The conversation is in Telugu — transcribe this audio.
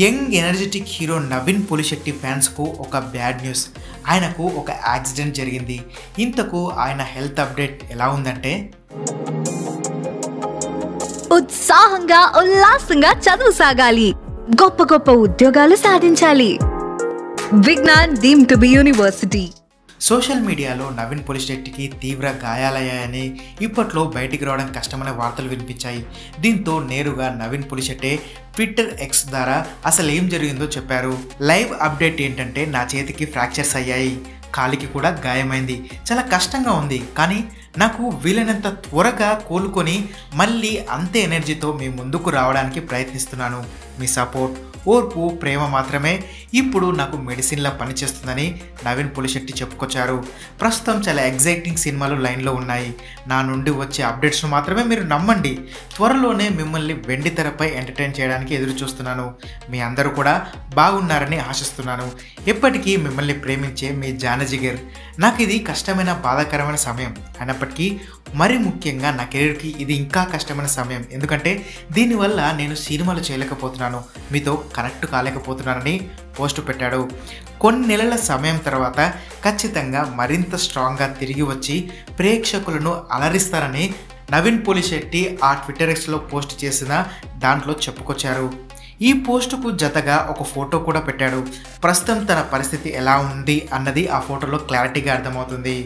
Young energetic hero Naveen Polishetty ఫ్యాన్స్కు ఒక బ్యాడ్ న్యూస్. ఆయనకు ఒక యాక్సిడెంట్ జరిగింది. ఇంతకు ఆయన హెల్త్ అప్డేట్ ఎలా ఉందంటే? ఉత్సాహంగా ఉల్లాసంగా చదువు సాగాలి. గొప్ప గొప్ప ఉద్యోగాలు సాధించాలి. Vignan deem to be university. Social మీడియాలో నవీన్ పులిశెట్టికి తీవ్ర గాయాలయ్యాయని ఇప్పట్లో బయటికి రావడం కష్టమనే వార్తలు వినిపించాయి. దీంతో నేరుగా నవీన్ పులిశెట్టే ట్విట్టర్ ఎక్స్ ద్వారా అసలు ఏం జరిగిందో చెప్పారు. లైవ్ అప్డేట్ ఏంటంటే నా చేతికి ఫ్రాక్చర్స్ అయ్యాయి. కాలికి కూడా గాయమైంది. చాలా కష్టంగా ఉంది. కానీ నాకు వీలైనంత త్వరగా కోలుకొని మళ్ళీ అంతే ఎనర్జీతో మీ ముందుకు రావడానికి ప్రయత్నిస్తున్నాను. మీ సపోర్ట్ ఓర్పు ప్రేమ మాత్రమే ఇప్పుడు నాకు మెడిసిన్లా పనిచేస్తుందని నవీన్ పులిశెట్టి చెప్పుకొచ్చారు. ప్రస్తుతం చాలా ఎగ్జైటింగ్ సినిమాలు లైన్లో ఉన్నాయి. నా నుండి వచ్చే అప్డేట్స్ను మాత్రమే మీరు నమ్మండి. త్వరలోనే మిమ్మల్ని వెండి తెరపై ఎంటర్టైన్ చేయడానికి ఎదురు చూస్తున్నాను. మీ అందరూ కూడా బాగున్నారని ఆశిస్తున్నాను. ఎప్పటికీ మిమ్మల్ని ప్రేమించే మీ జానజిగర్ నాకు ఇది కష్టమైన బాధాకరమైన సమయం. అయినప్పటికీ మరి ముఖ్యంగా నా కెరీర్కి ఇది ఇంకా కష్టమైన సమయం. ఎందుకంటే దీనివల్ల నేను సినిమాలు చేయలేకపోతున్నాను. మీతో కనెక్ట్ కాలేకపోతున్నానని పోస్ట్ పెట్టాడు. కొన్ని నెలల సమయం తర్వాత ఖచ్చితంగా మరింత స్ట్రాంగ్గా తిరిగి వచ్చి ప్రేక్షకులను అలరిస్తారని నవీన్ పోలిశెట్టి ఆ ట్విట్టర్ ఎక్స్లో పోస్ట్ చేసిన దాంట్లో చెప్పుకొచ్చారు. ఈ పోస్టుకు జతగా ఒక ఫోటో కూడా పెట్టాడు. ప్రస్తుతం తన పరిస్థితి ఎలా ఉంది అన్నది ఆ ఫోటోలో క్లారిటీగా అర్థమవుతుంది.